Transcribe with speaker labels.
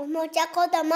Speaker 1: おもちゃこども